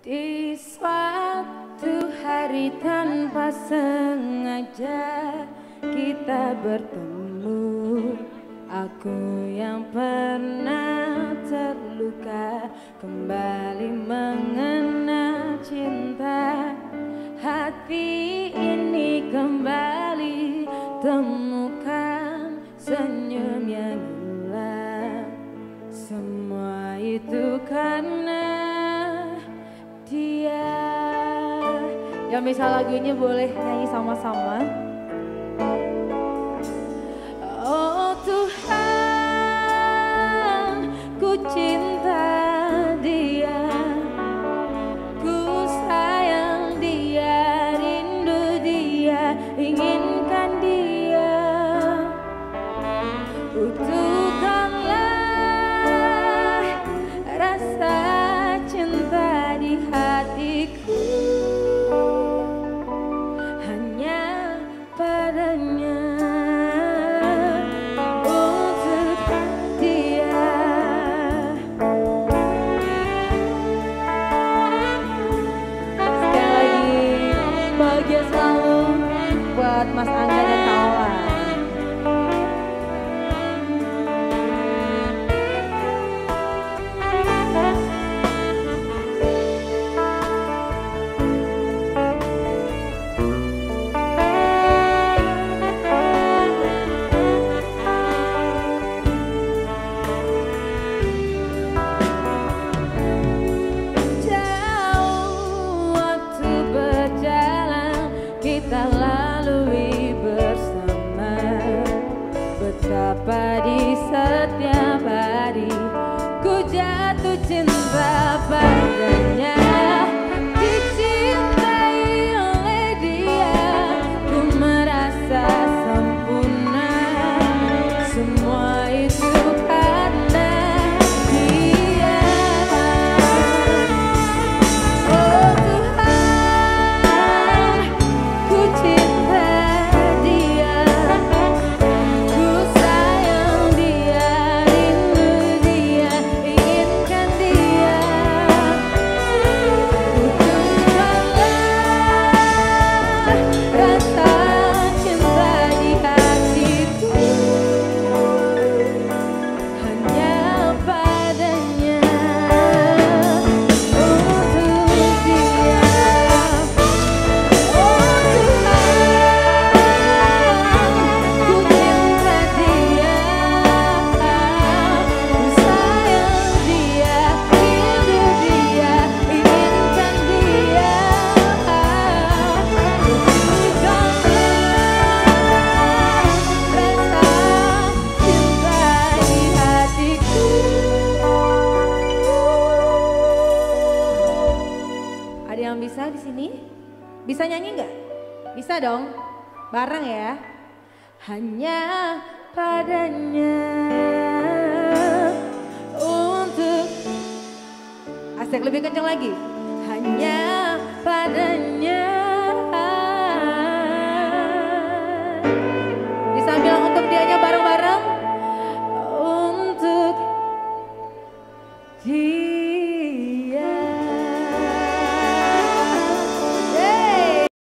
Di suatu hari tanpa sengaja kita bertemu. Aku yang pernah terluka kembali mengenal cinta. Hati ini kembali temukan senyum yang hilang Semua itu karena Yang bisa lagunya boleh nyanyi sama-sama. Oh Tuhan buat Mas Angga Betapa di setiap hari sini? Bisa nyanyi nggak? Bisa dong, bareng ya. Hanya padanya untuk asik lebih kencang lagi. Hanya padanya bisa bilang untuk dianya bareng-bareng untuk dia.